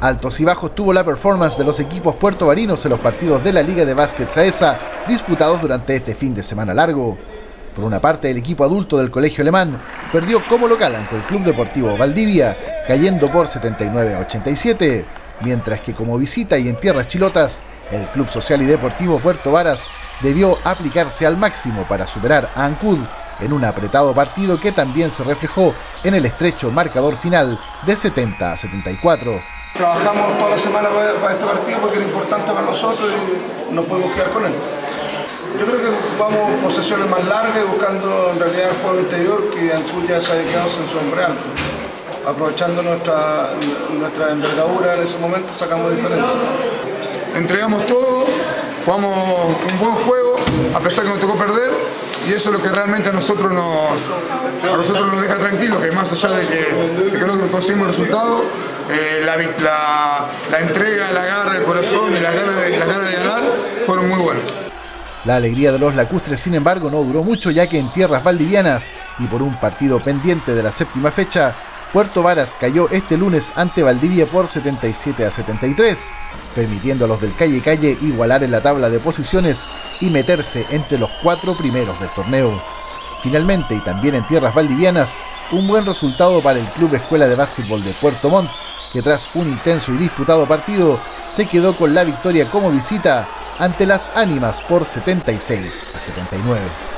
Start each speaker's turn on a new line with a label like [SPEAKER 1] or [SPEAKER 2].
[SPEAKER 1] Altos y bajos tuvo la performance de los equipos puertovarinos en los partidos de la Liga de Básquet Saesa disputados durante este fin de semana largo. Por una parte, el equipo adulto del Colegio Alemán perdió como local ante el Club Deportivo Valdivia, cayendo por 79 a 87, mientras que como visita y en tierras chilotas, el Club Social y Deportivo Puerto Varas debió aplicarse al máximo para superar a Ancud en un apretado partido que también se reflejó en el estrecho marcador final de 70 a 74.
[SPEAKER 2] Trabajamos toda la semana para este partido porque era importante para nosotros y no podemos quedar con él. Yo creo que vamos posesiones más largas buscando en realidad el juego interior que Ancud ya se ha quedado en su hombre alto. Aprovechando nuestra, nuestra envergadura en ese momento sacamos diferencia.
[SPEAKER 3] Entregamos todo, jugamos un buen juego, a pesar que nos tocó perder, y eso es lo que realmente a nosotros nos, a nosotros nos deja tranquilos, que más allá de que, de que nosotros conseguimos el resultado, eh, la, entrega, la garra, el corazón y las ganas de, de ganar fueron muy buenas.
[SPEAKER 1] La alegría de los lacustres, sin embargo, no duró mucho, ya que en tierras valdivianas y por un partido pendiente de la séptima fecha, Puerto Varas cayó este lunes ante Valdivia por 77 a 73, permitiendo a los del Calle Calle igualar en la tabla de posiciones y meterse entre los cuatro primeros del torneo. Finalmente, y también en tierras valdivianas, un buen resultado para el Club Escuela de Básquetbol de Puerto Montt, que tras un intenso y disputado partido se quedó con la victoria como visita ante las ánimas por 76 a 79.